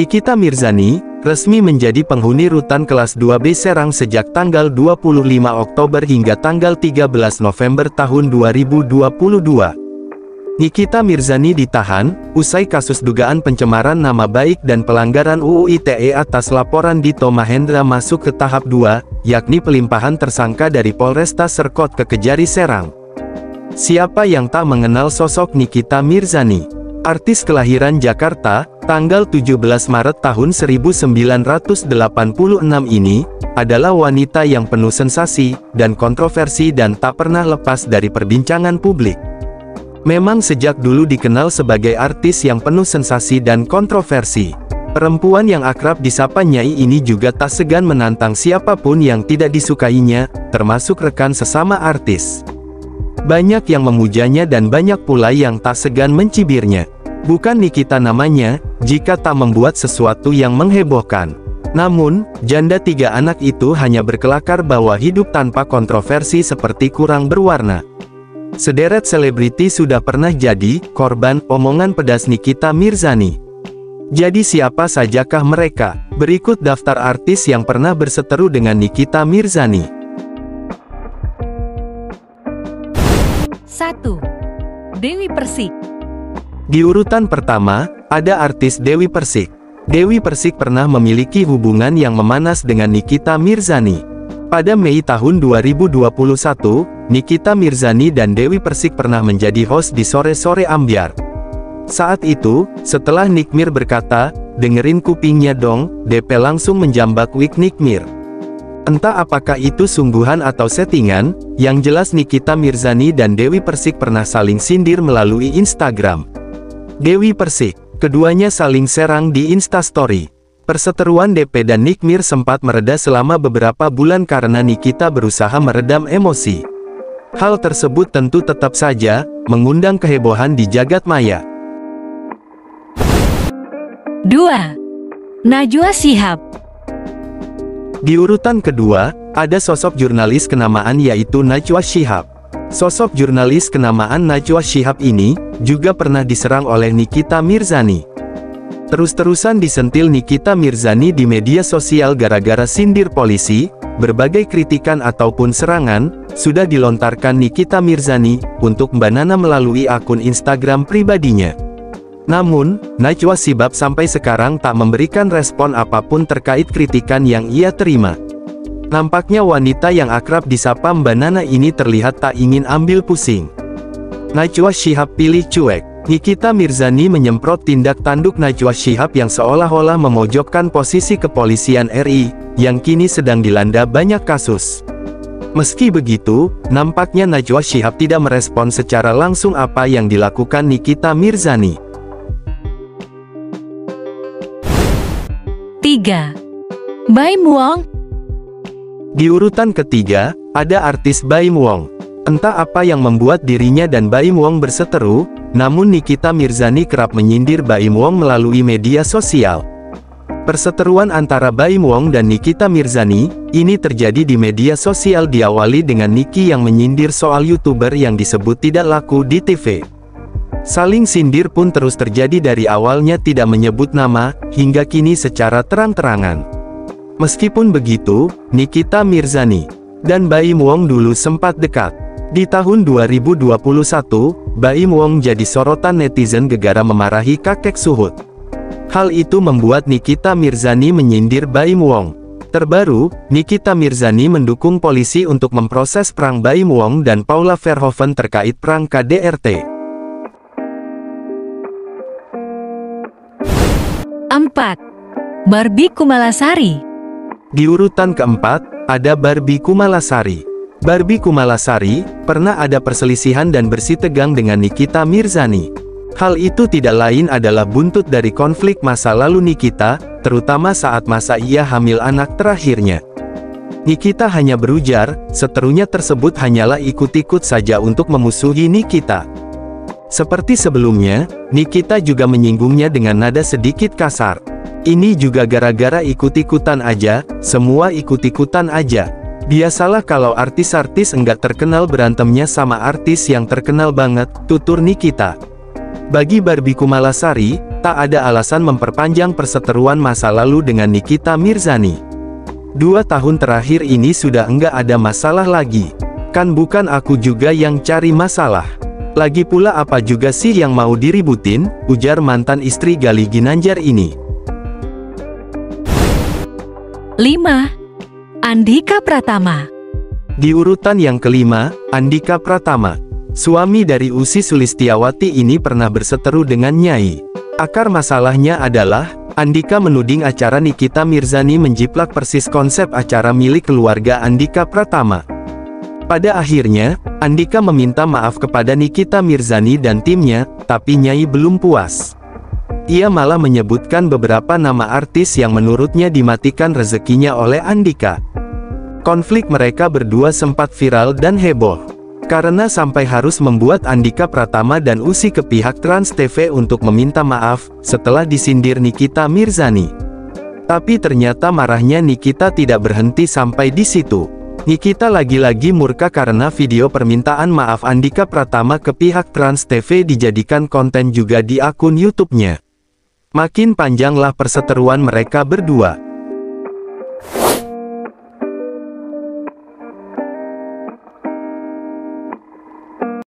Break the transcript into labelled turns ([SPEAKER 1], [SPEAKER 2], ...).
[SPEAKER 1] Nikita Mirzani, resmi menjadi penghuni rutan kelas 2B Serang sejak tanggal 25 Oktober hingga tanggal 13 November tahun 2022. Nikita Mirzani ditahan, usai kasus dugaan pencemaran nama baik dan pelanggaran UU ITE atas laporan Dito Mahendra masuk ke tahap 2, yakni pelimpahan tersangka dari Polresta Serkot ke Kejari Serang. Siapa yang tak mengenal sosok Nikita Mirzani? Artis kelahiran Jakarta, tanggal 17 Maret tahun 1986 ini, adalah wanita yang penuh sensasi, dan kontroversi dan tak pernah lepas dari perbincangan publik. Memang sejak dulu dikenal sebagai artis yang penuh sensasi dan kontroversi. Perempuan yang akrab disapa Nyai ini juga tak segan menantang siapa pun yang tidak disukainya, termasuk rekan sesama artis. Banyak yang memujanya dan banyak pula yang tak segan mencibirnya. Bukan Nikita namanya, jika tak membuat sesuatu yang menghebohkan. Namun, janda tiga anak itu hanya berkelakar bahwa hidup tanpa kontroversi seperti kurang berwarna. Sederet selebriti sudah pernah jadi korban omongan pedas Nikita Mirzani. Jadi siapa sajakah mereka? Berikut daftar artis yang pernah berseteru dengan Nikita Mirzani.
[SPEAKER 2] 1. Dewi Persik
[SPEAKER 1] Di urutan pertama, ada artis Dewi Persik. Dewi Persik pernah memiliki hubungan yang memanas dengan Nikita Mirzani. Pada Mei tahun 2021, Nikita Mirzani dan Dewi Persik pernah menjadi host di Sore-Sore Ambiar. Saat itu, setelah Nikmir berkata, dengerin kupingnya dong, DP langsung menjambak wig Nikmir. Entah apakah itu sungguhan atau settingan, yang jelas Nikita Mirzani dan Dewi Persik pernah saling sindir melalui Instagram. Dewi Persik, keduanya saling serang di Instastory. Perseteruan DP dan Nikmir sempat mereda selama beberapa bulan karena Nikita berusaha meredam emosi. Hal tersebut tentu tetap saja, mengundang kehebohan di jagat maya.
[SPEAKER 2] 2. Najwa Shihab
[SPEAKER 1] Di urutan kedua, ada sosok jurnalis kenamaan yaitu Najwa Shihab. Sosok jurnalis kenamaan Najwa Shihab ini, juga pernah diserang oleh Nikita Mirzani. Terus-terusan disentil Nikita Mirzani di media sosial gara-gara sindir polisi, berbagai kritikan ataupun serangan, sudah dilontarkan Nikita Mirzani, untuk Mbak Nana melalui akun Instagram pribadinya. Namun, Najwa Sibab sampai sekarang tak memberikan respon apa pun terkait kritikan yang ia terima. Nampaknya wanita yang akrab disapa Mbak Nana ini terlihat tak ingin ambil pusing. Najwa Shihab pilih cuek. Nikita Mirzani menyemprot tindak tanduk Najwa Shihab yang seolah-olah memojokkan posisi kepolisian RI, yang kini sedang dilanda banyak kasus. Meski begitu, nampaknya Najwa Shihab tidak merespon secara langsung apa yang dilakukan Nikita Mirzani.
[SPEAKER 2] 3. Baim Wong
[SPEAKER 1] Di urutan ketiga, ada artis Baim Wong. Entah apa yang membuat dirinya dan Baim Wong berseteru, namun Nikita Mirzani kerap menyindir Baim Wong melalui media sosial. Perseteruan antara Baim Wong dan Nikita Mirzani, ini terjadi di media sosial diawali dengan Niki yang menyindir soal YouTuber yang disebut tidak laku di TV. Saling sindir pun terus terjadi dari awalnya tidak menyebut nama, hingga kini secara terang-terangan. Meskipun begitu, Nikita Mirzani dan Baim Wong dulu sempat dekat. Di tahun 2021, Baim Wong jadi sorotan netizen gegara memarahi kakek Suhut. Hal itu membuat Nikita Mirzani menyindir Baim Wong. Terbaru, Nikita Mirzani mendukung polisi untuk memproses perang Baim Wong dan Paula Verhoeven terkait perang KDRT.
[SPEAKER 2] 4. Barbie Kumalasari
[SPEAKER 1] Di urutan keempat, ada Barbie Kumalasari. Barbie Kumalasari, pernah ada perselisihan dan bersih tegang dengan Nikita Mirzani. Hal itu tidak lain adalah buntut dari konflik masa lalu Nikita, terutama saat masa ia hamil anak terakhirnya. Nikita hanya berujar, seterunya tersebut hanyalah ikut-ikut saja untuk memusuhi Nikita. Seperti sebelumnya, Nikita juga menyinggungnya dengan nada sedikit kasar. Ini juga gara-gara ikut-ikutan aja, semua ikut-ikutan aja. Biasalah kalau artis-artis enggak terkenal berantemnya sama artis yang terkenal banget, tutur Nikita. Bagi Barbie Kumalasari, tak ada alasan memperpanjang perseteruan masa lalu dengan Nikita Mirzani. Dua tahun terakhir ini sudah enggak ada masalah lagi. Kan bukan aku juga yang cari masalah. Lagi pula apa juga sih yang mau diributin, ujar mantan istri Gali Ginanjar ini.
[SPEAKER 2] 5. Andika Pratama
[SPEAKER 1] Di urutan yang kelima, Andika Pratama. Suami dari Usi Sulistiawati ini pernah berseteru dengan Nyai. Akar masalahnya adalah, Andika menuding acara Nikita Mirzani menjiplak persis konsep acara milik keluarga Andika Pratama. Pada akhirnya, Andika meminta maaf kepada Nikita Mirzani dan timnya, tapi Nyai belum puas. Ia malah menyebutkan beberapa nama artis yang menurutnya dimatikan rezekinya oleh Andika. Konflik mereka berdua sempat viral dan heboh. Karena sampai harus membuat Andika Pratama dan Usi ke pihak Trans TV untuk meminta maaf, setelah disindir Nikita Mirzani. Tapi ternyata marahnya Nikita tidak berhenti sampai di situ. Nikita lagi-lagi murka karena video permintaan maaf Andika Pratama ke pihak Trans TV dijadikan konten juga di akun YouTube-nya. Makin panjanglah perseteruan mereka berdua.